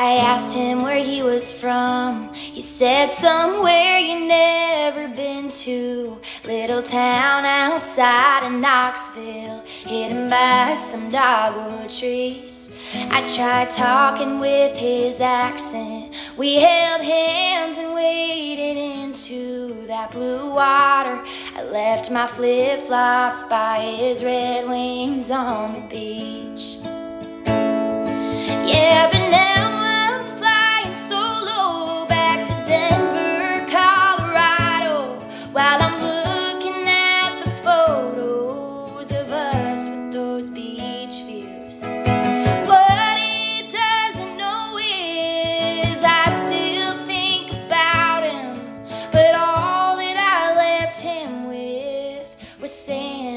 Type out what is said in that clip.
I asked him where he was from. He said somewhere you never been to. Little town outside of Knoxville, hidden by some dogwood trees. I tried talking with his accent. We held hands and waded into that blue water. I left my flip flops by his red wings on the beach. the.